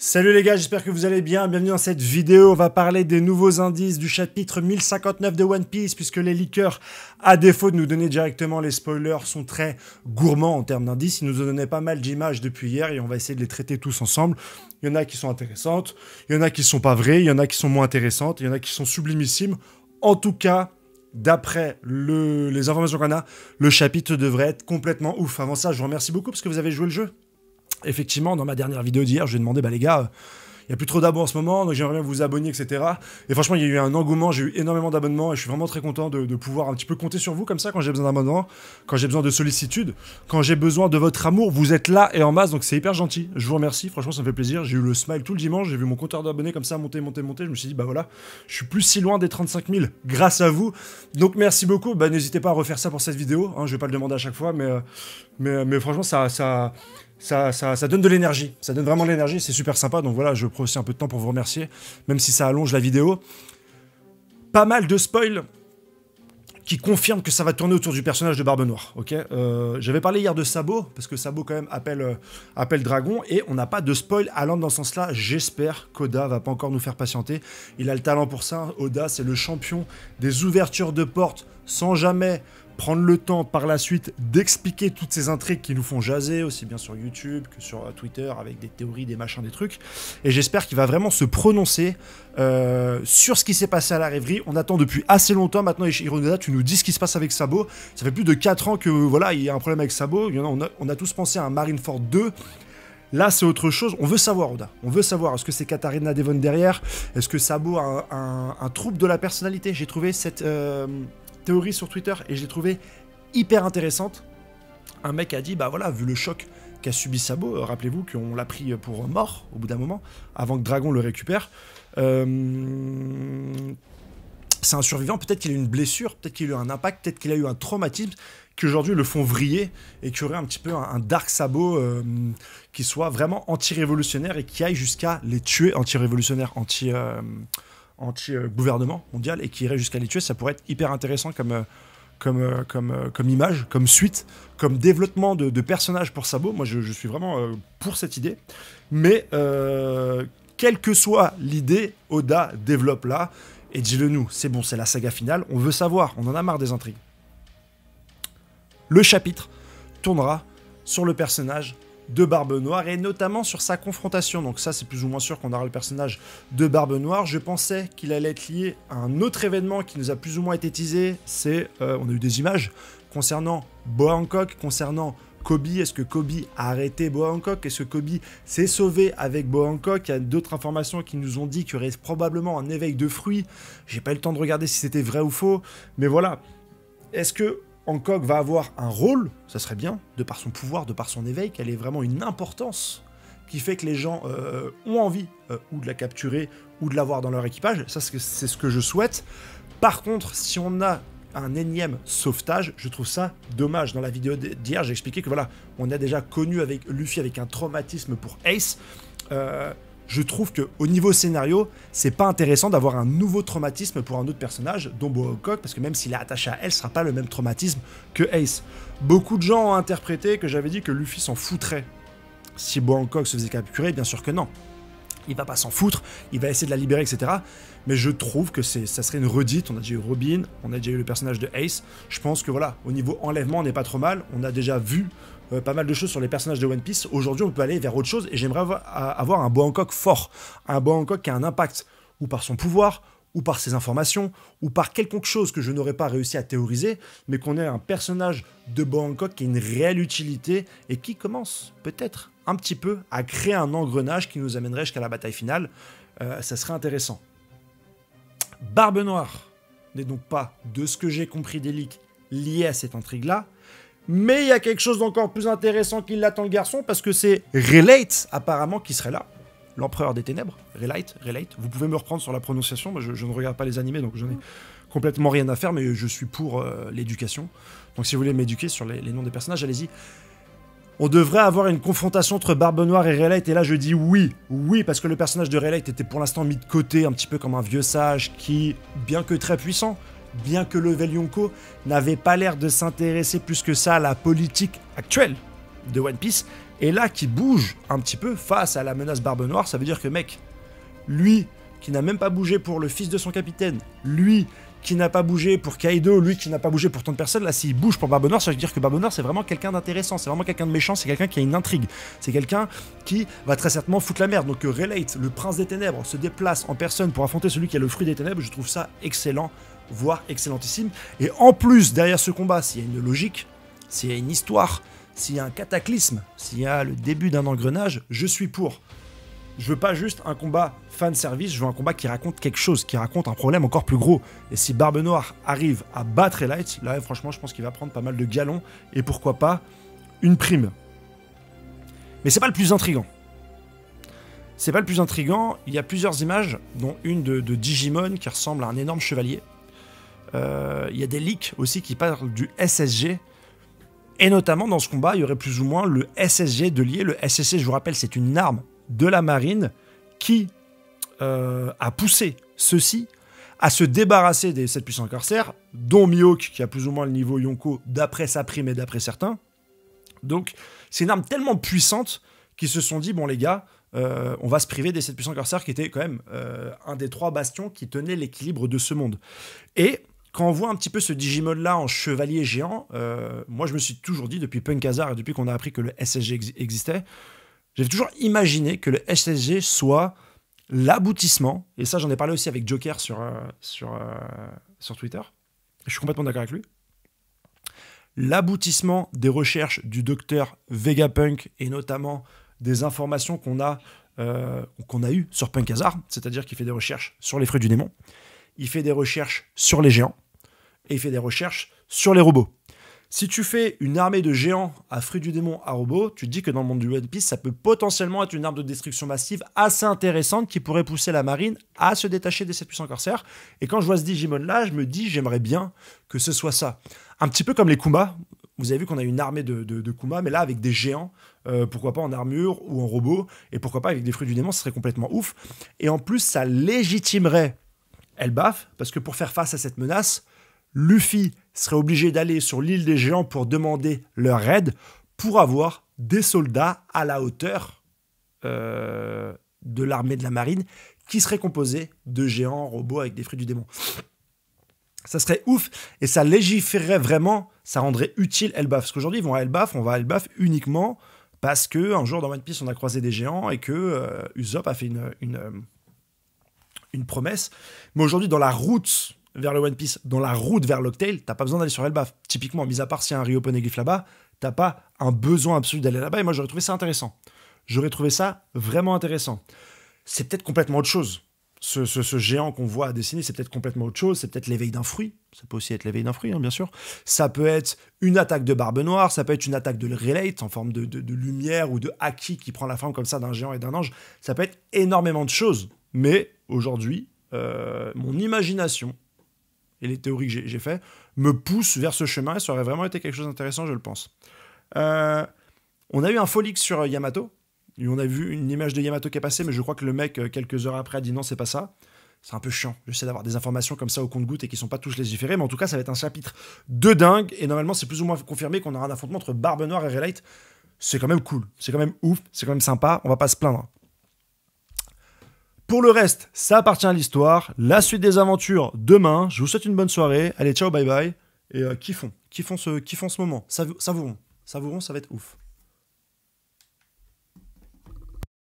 Salut les gars, j'espère que vous allez bien. Bienvenue dans cette vidéo. On va parler des nouveaux indices du chapitre 1059 de One Piece, puisque les leakers, à défaut de nous donner directement les spoilers, sont très gourmands en termes d'indices. Ils nous ont donné pas mal d'images depuis hier et on va essayer de les traiter tous ensemble. Il y en a qui sont intéressantes, il y en a qui sont pas vraies, il y en a qui sont moins intéressantes, il y en a qui sont sublimissimes. En tout cas, d'après les informations qu'on a, le chapitre devrait être complètement ouf. Avant ça, je vous remercie beaucoup parce que vous avez joué le jeu effectivement, dans ma dernière vidéo d'hier, je lui ai demandé, bah les gars, il n'y a plus trop d'abos en ce moment, donc j'aimerais bien vous abonner, etc. Et franchement, il y a eu un engouement, j'ai eu énormément d'abonnements et je suis vraiment très content de, pouvoir un petit peu compter sur vous comme ça quand j'ai besoin d'abonnement, quand j'ai besoin de sollicitude, quand j'ai besoin de votre amour. Vous êtes là et en masse, donc c'est hyper gentil. Je vous remercie, franchement, ça me fait plaisir. J'ai eu le smile tout le dimanche, j'ai vu mon compteur d'abonnés comme ça monter, monter, monter. Je me suis dit, bah voilà, je suis plus si loin des 35 000 grâce à vous. Donc merci beaucoup. Bah, N'hésitez pas à refaire ça pour cette vidéo. Hein, je vais pas le demander à chaque fois, mais, euh, mais franchement, ça ça, ça, donne de l'énergie. Ça donne vraiment de l'énergie, c'est super sympa. Donc voilà, je prends aussi un peu de temps pour vous remercier, même si ça allonge la vidéo. Pas mal de spoils qui confirment que ça va tourner autour du personnage de Barbe Noire. Ok, euh, j'avais parlé hier de Sabo parce que Sabo quand même appelle, euh, appelle Dragon et on n'a pas de spoil allant dans ce sens-là. J'espère qu'Oda va pas encore nous faire patienter. Il a le talent pour ça. Oda, c'est le champion des ouvertures de portes sans jamais prendre le temps par la suite d'expliquer toutes ces intrigues qui nous font jaser, aussi bien sur YouTube que sur euh, Twitter, avec des théories, des machins, des trucs. Et j'espère qu'il va vraiment se prononcer euh, sur ce qui s'est passé à la rêverie. On attend depuis assez longtemps maintenant, Hironoda, tu nous dis ce qui se passe avec Sabo. Ça fait plus de 4 ans que voilà, il y a un problème avec Sabo. On a, tous pensé à un Marineford 2. Là, c'est autre chose. On veut savoir, Oda. On veut savoir. Est-ce que c'est Katarina Devon derrière? Est-ce que Sabo a un, trouble de la personnalité? J'ai trouvé cette, euh, théorie sur Twitter et je l'ai trouvé hyper intéressante. Un mec a dit, bah voilà, vu le choc qu'a subi Sabo, euh, rappelez-vous qu'on l'a pris pour mort au bout d'un moment, avant que Dragon le récupère. Euh, c'est un survivant, peut-être qu'il a eu une blessure, peut-être qu'il a eu un impact, peut-être qu'il a eu un traumatisme qui aujourd'hui le font vriller et qui aurait un petit peu un, dark sabot euh, qui soit vraiment anti-révolutionnaire et qui aille jusqu'à les tuer, anti-révolutionnaire, anti, anti-gouvernement mondial et qui irait jusqu'à les tuer, ça pourrait être hyper intéressant comme, euh, comme, euh, comme, euh, comme image, comme suite, comme développement de, personnages pour Sabo. Moi, je, suis vraiment pour cette idée. Mais quelle que soit l'idée, Oda développe là. Et dis-le nous, c'est bon, c'est la saga finale. On veut savoir, on en a marre des intrigues. Le chapitre tournera sur le personnage de Barbe Noire et notamment sur sa confrontation. Donc ça c'est plus ou moins sûr qu'on aura le personnage de Barbe Noire. Je pensais qu'il allait être lié à un autre événement qui nous a plus ou moins été teasé. C'est, euh, on a eu des images concernant Boa Hancock, concernant Kobe, est-ce que Kobe a arrêté Boa Hancock? Est-ce que Kobe s'est sauvé avec Boa Hancock? Il y a d'autres informations qui nous ont dit qu'il y aurait probablement un éveil de fruits. J'ai pas eu le temps de regarder si c'était vrai ou faux, mais voilà. Est-ce que Hancock va avoir un rôle, ça serait bien, de par son pouvoir, de par son éveil, qu'elle ait vraiment une importance qui fait que les gens euh, ont envie euh, ou de la capturer ou de l'avoir dans leur équipage. Ça, c'est ce que je souhaite. Par contre, si on a un énième sauvetage, je trouve ça dommage. Dans la vidéo d'hier, j'ai expliqué que voilà, on a déjà connu avec Luffy avec un traumatisme pour Ace. Euh, je trouve que au niveau scénario, c'est pas intéressant d'avoir un nouveau traumatisme pour un autre personnage, dont Bo parce que même s'il est attaché à elle, ce sera pas le même traumatisme que Ace. Beaucoup de gens ont interprété que j'avais dit que Luffy s'en foutrait si Bo se faisait capturer, bien sûr que non. Il va pas s'en foutre, il va essayer de la libérer, etc. Mais je trouve que ça serait une redite. On a déjà eu Robin, on a déjà eu le personnage de Ace. Je pense que voilà, au niveau enlèvement, on n'est pas trop mal. On a déjà vu euh, pas mal de choses sur les personnages de One Piece. Aujourd'hui, on peut aller vers autre chose et j'aimerais avoir, un Bo Hancock fort. Un Bo Hancock qui a un impact, ou par son pouvoir, ou par ses informations, ou par quelque chose que je n'aurais pas réussi à théoriser, mais qu'on ait un personnage de Bo Hancock qui a une réelle utilité et qui commence peut-être un petit peu à créer un engrenage qui nous amènerait jusqu'à la bataille finale. Euh, ça serait intéressant. Barbe Noire n'est donc pas, de ce que j'ai compris des leaks, lié à cette intrigue-là, mais il y a quelque chose d'encore plus intéressant qui l'attend le garçon, parce que c'est Relate, apparemment, qui serait là. L'empereur des ténèbres. Relate, Relate. Vous pouvez me reprendre sur la prononciation. Je, ne regarde pas les animés, donc j'en ai complètement rien à faire, mais je suis pour euh, l'éducation. Donc si vous voulez m'éduquer sur les, noms des personnages, allez-y. On devrait avoir une confrontation entre Barbe Noire et Relate, et là je dis oui, oui, parce que le personnage de Relate était pour l'instant mis de côté, un petit peu comme un vieux sage qui, bien que très puissant, bien que le Yonko n'avait pas l'air de s'intéresser plus que ça à la politique actuelle de One Piece, Et là, qui bouge un petit peu face à la menace Barbe Noire, ça veut dire que, mec, lui, qui n'a même pas bougé pour le fils de son capitaine, lui, qui n'a pas bougé pour Kaido, lui qui n'a pas bougé pour tant de personnes, là s'il bouge pour Barbe Noire, ça veut dire que Barbe Noire c'est vraiment quelqu'un d'intéressant, c'est vraiment quelqu'un de méchant, c'est quelqu'un qui a une intrigue, c'est quelqu'un qui va très certainement foutre la merde. Donc euh, Relate, le prince des ténèbres, se déplace en personne pour affronter celui qui a le fruit des ténèbres, je trouve ça excellent, voire excellentissime. Et en plus, derrière ce combat, s'il y a une logique, s'il y a une histoire, s'il y a un cataclysme, s'il y a le début d'un engrenage, je suis pour. Je veux pas juste un combat fan service, je veux un combat qui raconte quelque chose, qui raconte un problème encore plus gros. Et si Barbe Noire arrive à battre Elite, là franchement je pense qu'il va prendre pas mal de galons et pourquoi pas une prime. Mais c'est pas le plus intrigant. C'est pas le plus intrigant, il y a plusieurs images, dont une de, Digimon qui ressemble à un énorme chevalier. Euh, il y a des leaks aussi qui parlent du SSG. Et notamment dans ce combat, il y aurait plus ou moins le SSG de lier. Le SSG, je vous rappelle, c'est une arme de la marine qui euh, a poussé ceux-ci à se débarrasser des 7 puissants corsaires, dont Mihawk, qui a plus ou moins le niveau Yonko d'après sa prime et d'après certains. Donc, c'est une arme tellement puissante qu'ils se sont dit, bon les gars, euh, on va se priver des 7 puissants corsaires qui étaient quand même un des trois bastions qui tenaient l'équilibre de ce monde. Et quand on voit un petit peu ce Digimon-là en chevalier géant, moi je me suis toujours dit, depuis Punk Hazard et depuis qu'on a appris que le SSG existait, j'ai toujours imaginé que le SSG soit l'aboutissement, et ça j'en ai parlé aussi avec Joker sur, euh, sur, euh, sur Twitter, je suis complètement d'accord avec lui, l'aboutissement des recherches du docteur Vegapunk et notamment des informations qu'on a, euh, qu'on a eues sur Punk Hazard, c'est-à-dire qu'il fait des recherches sur les fruits du démon, il fait des recherches sur les géants, et il fait des recherches sur les robots. Si tu fais une armée de géants à fruits du démon à robots, tu te dis que dans le monde du One Piece, ça peut potentiellement être une arme de destruction massive assez intéressante qui pourrait pousser la marine à se détacher des 7 puissants corsaires. Et quand je vois ce Digimon là, je me dis j'aimerais bien que ce soit ça. Un petit peu comme les Kuma. Vous avez vu qu'on a une armée de, de, Kuma, mais là avec des géants, euh, pourquoi pas en armure ou en robot, et pourquoi pas avec des fruits du démon, ce serait complètement ouf. Et en plus, ça légitimerait Elbaf, parce que pour faire face à cette menace, Luffy serait obligé d'aller sur l'île des géants pour demander leur aide pour avoir des soldats à la hauteur euh, de l'armée de la marine qui serait composée de géants robots avec des fruits du démon. Ça serait ouf et ça légiférerait vraiment, ça rendrait utile Elbaf. Parce qu'aujourd'hui, ils vont à Elbaf, on va à Elbaf uniquement parce que un jour dans One Piece, on a croisé des géants et que euh, Usopp a fait une, une, une promesse. Mais aujourd'hui, dans la route vers le One Piece, dans la route vers l'Octail, t'as pas besoin d'aller sur Elbaf. Typiquement, mis à part s'il y a un Rio Poneglyph là-bas, t'as pas un besoin absolu d'aller là-bas. Et moi, j'aurais trouvé ça intéressant. J'aurais trouvé ça vraiment intéressant. C'est peut-être complètement autre chose. Ce, géant qu'on voit à dessiner, c'est peut-être complètement autre chose. C'est peut-être l'éveil d'un fruit. Ça peut aussi être l'éveil d'un fruit, hein, bien sûr. Ça peut être une attaque de barbe noire. Ça peut être une attaque de relate en forme de, de lumière ou de haki qui prend la forme comme ça d'un géant et d'un ange. Ça peut être énormément de choses. Mais aujourd'hui, euh, mon imagination et les théories que j'ai fait me poussent vers ce chemin et ça aurait vraiment été quelque chose d'intéressant, je le pense. Euh, on a eu un folix sur Yamato. Et on a vu une image de Yamato qui est passée, mais je crois que le mec, euh, quelques heures après, a dit non, c'est pas ça. C'est un peu chiant. J'essaie d'avoir des informations comme ça au compte-goutte et qui sont pas tous légiférées, mais en tout cas, ça va être un chapitre de dingue. Et normalement, c'est plus ou moins confirmé qu'on aura un affrontement entre Barbe Noire et Relight. C'est quand même cool. C'est quand même ouf. C'est quand même sympa. On va pas se plaindre. Pour le reste, ça appartient à l'histoire. La suite des aventures demain. Je vous souhaite une bonne soirée. Allez, ciao, bye bye. Et euh, kiffons, kiffons ce, kiffons ce moment. Savourons, savourons, ça va être ouf.